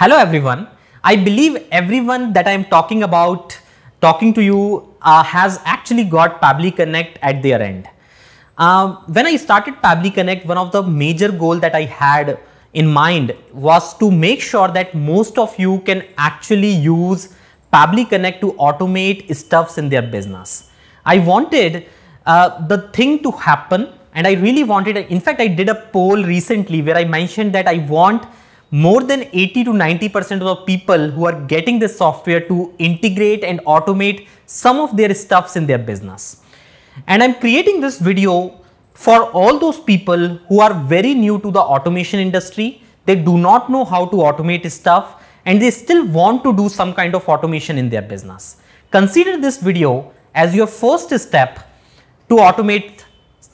Hello everyone. I believe everyone that I am talking about, talking to you, uh, has actually got Pabbly Connect at their end. Um, when I started Pabbly Connect, one of the major goal that I had in mind was to make sure that most of you can actually use Pabbly Connect to automate stuffs in their business. I wanted uh, the thing to happen and I really wanted, in fact, I did a poll recently where I mentioned that I want more than 80 to 90% of people who are getting this software to integrate and automate some of their stuffs in their business. And I'm creating this video for all those people who are very new to the automation industry. They do not know how to automate stuff and they still want to do some kind of automation in their business. Consider this video as your first step to automate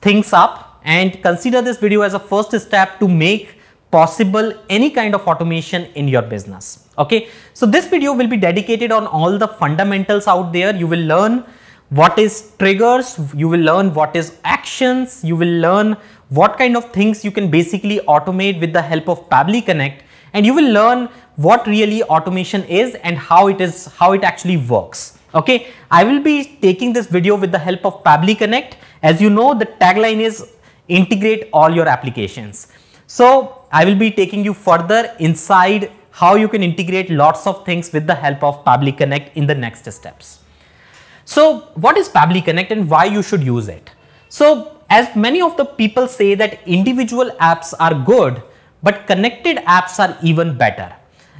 things up and consider this video as a first step to make possible any kind of automation in your business. Okay. So this video will be dedicated on all the fundamentals out there. You will learn what is triggers, you will learn what is actions, you will learn what kind of things you can basically automate with the help of Pabbly Connect and you will learn what really automation is and how it is, how it actually works. Okay, I will be taking this video with the help of Pabbly Connect. As you know, the tagline is integrate all your applications. So I will be taking you further inside how you can integrate lots of things with the help of Pabbly Connect in the next steps. So what is Pabbly Connect and why you should use it? So as many of the people say that individual apps are good, but connected apps are even better.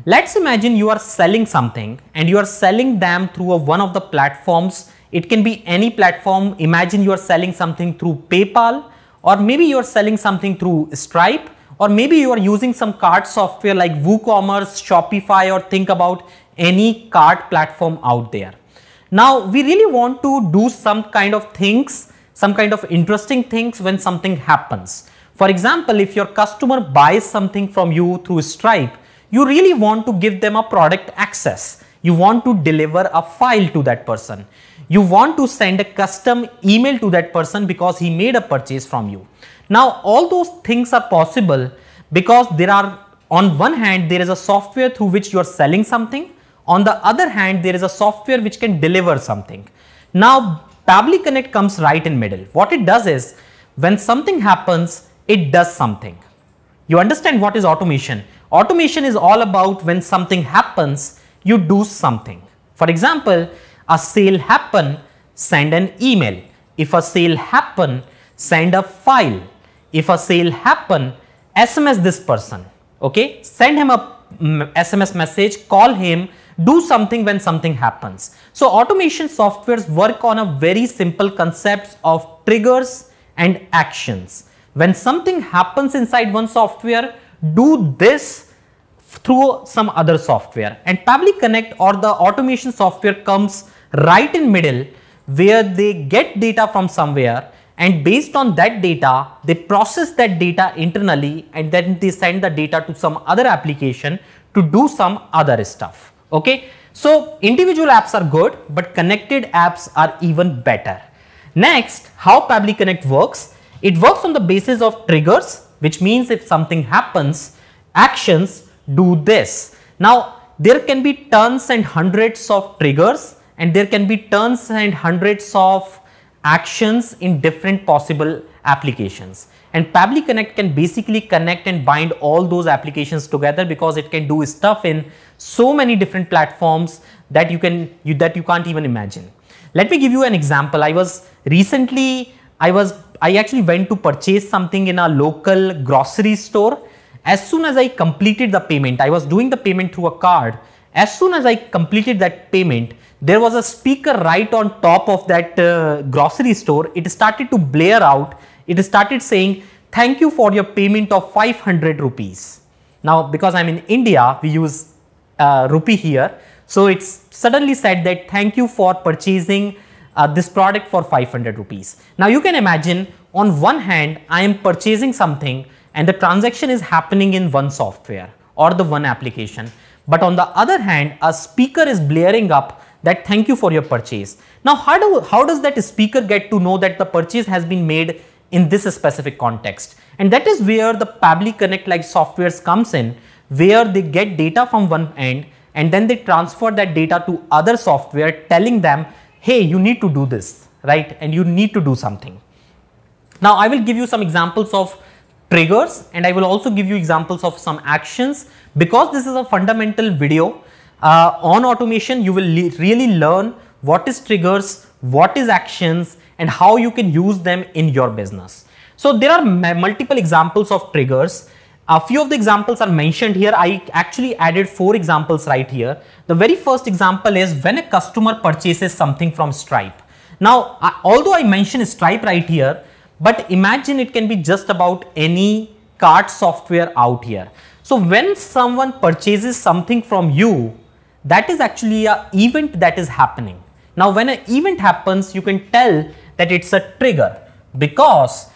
Let's imagine you are selling something and you are selling them through a, one of the platforms. It can be any platform. Imagine you are selling something through PayPal or maybe you are selling something through Stripe or maybe you are using some cart software like WooCommerce, Shopify or think about any cart platform out there. Now we really want to do some kind of things, some kind of interesting things when something happens. For example, if your customer buys something from you through Stripe, you really want to give them a product access. You want to deliver a file to that person. You want to send a custom email to that person because he made a purchase from you. Now all those things are possible because there are on one hand there is a software through which you are selling something on the other hand there is a software which can deliver something. Now Pabbly Connect comes right in middle. What it does is when something happens it does something. You understand what is automation? Automation is all about when something happens you do something. For example, a sale happen, send an email. If a sale happen, send a file if a sale happen, SMS this person, okay? Send him a SMS message, call him, do something when something happens. So automation softwares work on a very simple concepts of triggers and actions. When something happens inside one software, do this through some other software and Pabbly Connect or the automation software comes right in middle where they get data from somewhere and based on that data, they process that data internally and then they send the data to some other application to do some other stuff. Okay. So individual apps are good, but connected apps are even better. Next, how Pabbly Connect works? It works on the basis of triggers, which means if something happens, actions do this. Now, there can be tons and hundreds of triggers and there can be tons and hundreds of actions in different possible applications. And Pabbly Connect can basically connect and bind all those applications together because it can do stuff in so many different platforms that you can you, that you can't even imagine. Let me give you an example. I was recently I was I actually went to purchase something in a local grocery store. As soon as I completed the payment, I was doing the payment through a card. As soon as I completed that payment, there was a speaker right on top of that uh, grocery store. It started to blare out. It started saying, thank you for your payment of 500 rupees. Now, because I'm in India, we use uh, rupee here. So it's suddenly said that thank you for purchasing uh, this product for 500 rupees. Now you can imagine on one hand, I am purchasing something and the transaction is happening in one software or the one application. But on the other hand, a speaker is blaring up that thank you for your purchase. Now, how, do, how does that speaker get to know that the purchase has been made in this specific context? And that is where the Pabbly Connect like softwares comes in, where they get data from one end and then they transfer that data to other software telling them, hey, you need to do this, right? And you need to do something. Now, I will give you some examples of triggers and I will also give you examples of some actions because this is a fundamental video uh, on automation you will really learn what is triggers, what is actions and how you can use them in your business. So there are multiple examples of triggers. A few of the examples are mentioned here. I actually added four examples right here. The very first example is when a customer purchases something from Stripe. Now, although I mentioned Stripe right here, but imagine it can be just about any cart software out here. So when someone purchases something from you, that is actually a event that is happening. Now when an event happens, you can tell that it's a trigger because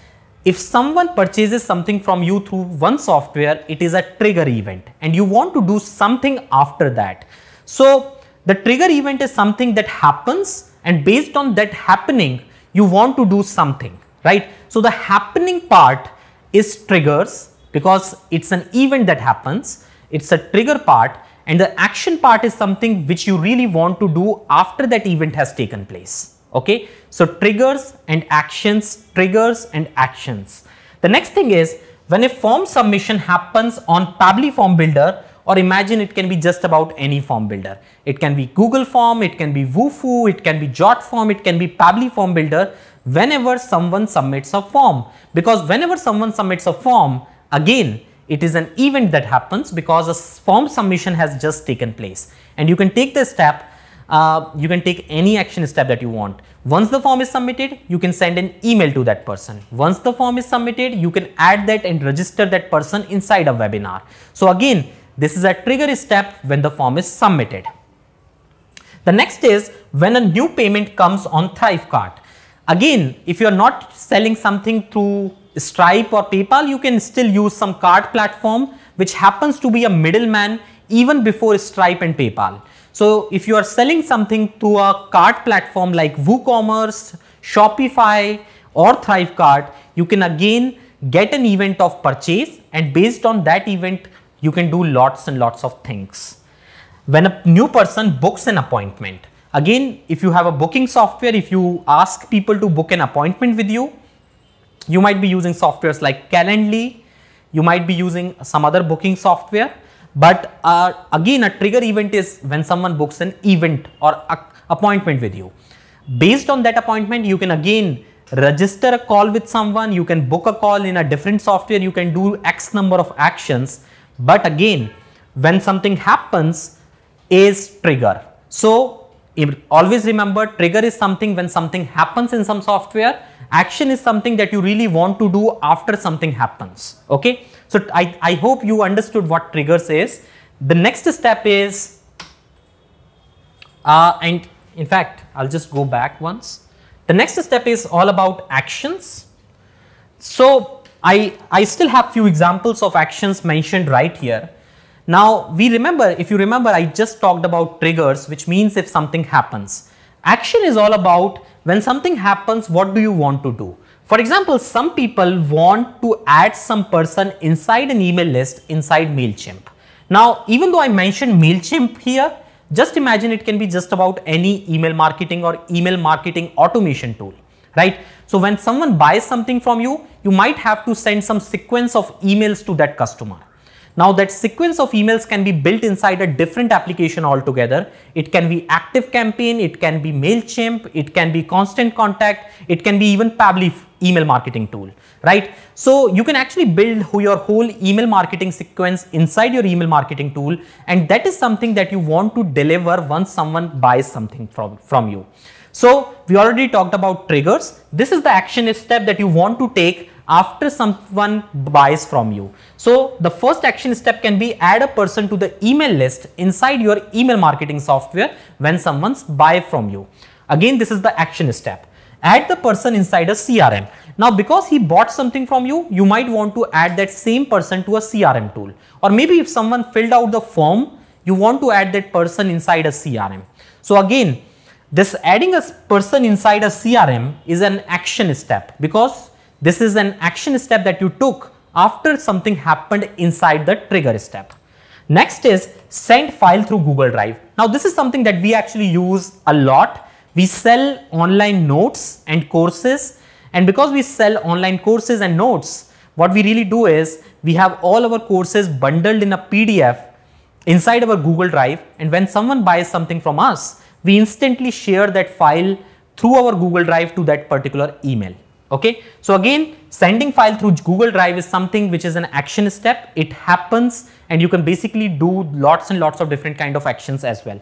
if someone purchases something from you through one software, it is a trigger event and you want to do something after that. So the trigger event is something that happens and based on that happening, you want to do something, right? So the happening part is triggers because it's an event that happens. It's a trigger part and the action part is something which you really want to do after that event has taken place. Okay, so triggers and actions, triggers and actions. The next thing is when a form submission happens on Pabbly Form Builder or imagine it can be just about any form builder. It can be Google Form, it can be Wufoo, it can be JotForm, it can be Pabbly Form Builder whenever someone submits a form. Because whenever someone submits a form, again, it is an event that happens because a form submission has just taken place. And you can take the step uh, you can take any action step that you want. Once the form is submitted, you can send an email to that person. Once the form is submitted, you can add that and register that person inside a webinar. So again, this is a trigger step when the form is submitted. The next is when a new payment comes on Thrivecart. Again, if you are not selling something through Stripe or PayPal, you can still use some card platform which happens to be a middleman even before Stripe and PayPal. So if you are selling something to a card platform like WooCommerce, Shopify or Thrivecart, you can again get an event of purchase and based on that event, you can do lots and lots of things. When a new person books an appointment, again, if you have a booking software, if you ask people to book an appointment with you, you might be using softwares like Calendly, you might be using some other booking software but uh, again, a trigger event is when someone books an event or appointment with you. Based on that appointment, you can again register a call with someone, you can book a call in a different software, you can do X number of actions. But again, when something happens is trigger. So always remember trigger is something when something happens in some software. Action is something that you really want to do after something happens. Okay. So I, I hope you understood what triggers is. The next step is, uh, and in fact, I'll just go back once. The next step is all about actions. So I, I still have few examples of actions mentioned right here. Now we remember, if you remember, I just talked about triggers, which means if something happens. Action is all about when something happens, what do you want to do? For example, some people want to add some person inside an email list inside MailChimp. Now, even though I mentioned MailChimp here, just imagine it can be just about any email marketing or email marketing automation tool, right? So when someone buys something from you, you might have to send some sequence of emails to that customer. Now that sequence of emails can be built inside a different application altogether. It can be Active Campaign, it can be MailChimp, it can be Constant Contact, it can be even Pabbly email marketing tool, right? So you can actually build your whole email marketing sequence inside your email marketing tool and that is something that you want to deliver once someone buys something from, from you. So we already talked about triggers. This is the action step that you want to take after someone buys from you. So the first action step can be add a person to the email list inside your email marketing software when someone's buy from you. Again, this is the action step. Add the person inside a CRM. Now, because he bought something from you, you might want to add that same person to a CRM tool. Or maybe if someone filled out the form, you want to add that person inside a CRM. So again, this adding a person inside a CRM is an action step because this is an action step that you took after something happened inside the trigger step. Next is send file through Google Drive. Now this is something that we actually use a lot. We sell online notes and courses and because we sell online courses and notes, what we really do is we have all our courses bundled in a PDF inside our Google Drive and when someone buys something from us, we instantly share that file through our Google Drive to that particular email. Okay, so again, sending file through Google Drive is something which is an action step. It happens and you can basically do lots and lots of different kind of actions as well.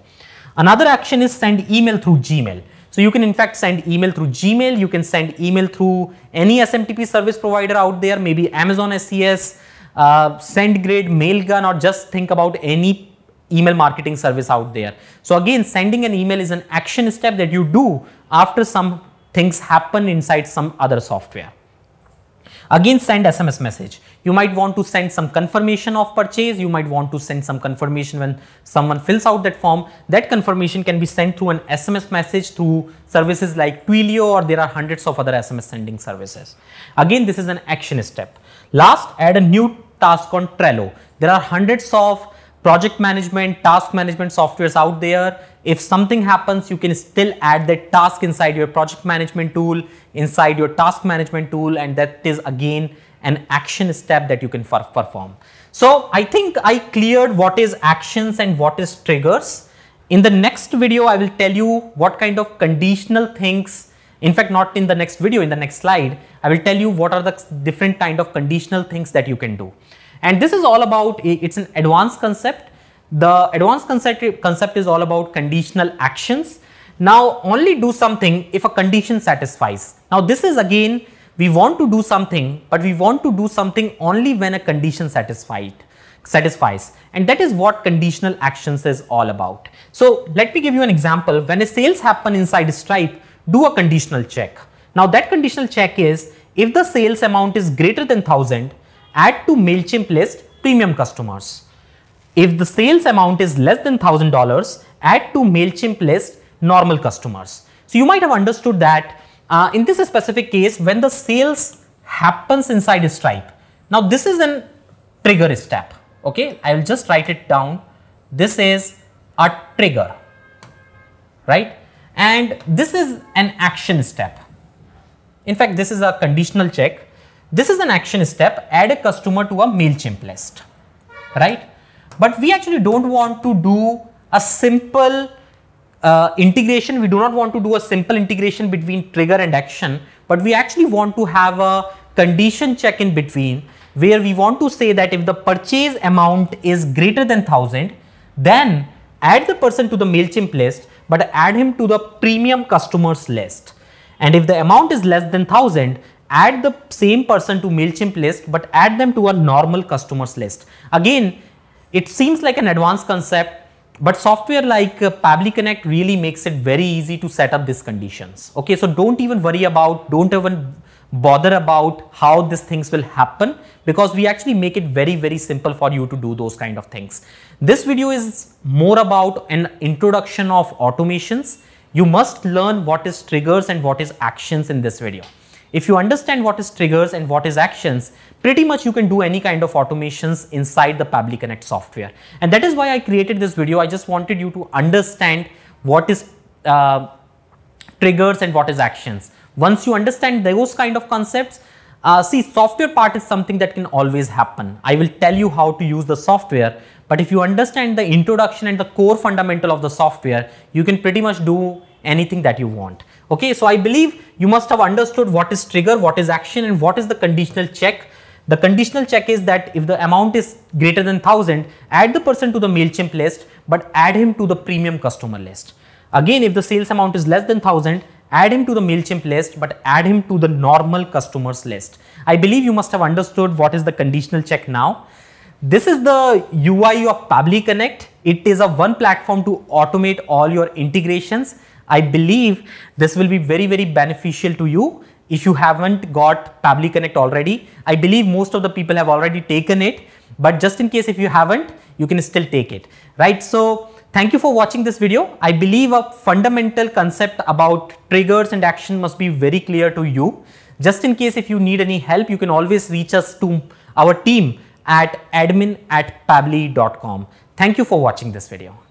Another action is send email through Gmail. So you can in fact send email through Gmail, you can send email through any SMTP service provider out there, maybe Amazon SES, uh, SendGrid, Mailgun or just think about any email marketing service out there. So again, sending an email is an action step that you do after some things happen inside some other software. Again, send SMS message. You might want to send some confirmation of purchase. You might want to send some confirmation when someone fills out that form. That confirmation can be sent through an SMS message through services like Twilio or there are hundreds of other SMS sending services. Again, this is an action step. Last, add a new task on Trello. There are hundreds of project management, task management softwares out there. If something happens, you can still add that task inside your project management tool, inside your task management tool, and that is again an action step that you can perform. So I think I cleared what is actions and what is triggers. In the next video, I will tell you what kind of conditional things, in fact, not in the next video, in the next slide, I will tell you what are the different kind of conditional things that you can do. And this is all about, it's an advanced concept. The advanced concept, concept is all about conditional actions. Now only do something if a condition satisfies. Now this is again, we want to do something, but we want to do something only when a condition satisfied satisfies and that is what conditional actions is all about. So let me give you an example. When a sales happen inside Stripe, do a conditional check. Now that conditional check is if the sales amount is greater than 1000, add to MailChimp list premium customers. If the sales amount is less than $1000, add to MailChimp list normal customers. So you might have understood that uh, in this specific case, when the sales happens inside Stripe, now this is an trigger step. Okay, I will just write it down. This is a trigger, right? And this is an action step. In fact, this is a conditional check this is an action step, add a customer to a MailChimp list, right? But we actually don't want to do a simple uh, integration. We do not want to do a simple integration between trigger and action, but we actually want to have a condition check in between where we want to say that if the purchase amount is greater than 1000, then add the person to the MailChimp list, but add him to the premium customers list. And if the amount is less than 1000, add the same person to MailChimp list, but add them to a normal customers list. Again, it seems like an advanced concept, but software like uh, Pabbly Connect really makes it very easy to set up these conditions. Okay, so don't even worry about, don't even bother about how these things will happen because we actually make it very, very simple for you to do those kind of things. This video is more about an introduction of automations. You must learn what is triggers and what is actions in this video. If you understand what is triggers and what is actions, pretty much you can do any kind of automations inside the Pabbly Connect software. And that is why I created this video. I just wanted you to understand what is uh, triggers and what is actions. Once you understand those kind of concepts, uh, see software part is something that can always happen. I will tell you how to use the software, but if you understand the introduction and the core fundamental of the software, you can pretty much do anything that you want. Okay, so I believe you must have understood what is trigger, what is action and what is the conditional check. The conditional check is that if the amount is greater than 1000, add the person to the MailChimp list, but add him to the premium customer list. Again, if the sales amount is less than 1000, add him to the MailChimp list, but add him to the normal customers list. I believe you must have understood what is the conditional check now. This is the UI of Pabbly Connect. It is a one platform to automate all your integrations I believe this will be very, very beneficial to you if you haven't got Pabbly Connect already. I believe most of the people have already taken it, but just in case if you haven't, you can still take it, right? So thank you for watching this video. I believe a fundamental concept about triggers and action must be very clear to you. Just in case if you need any help, you can always reach us to our team at admin at pabbly.com. Thank you for watching this video.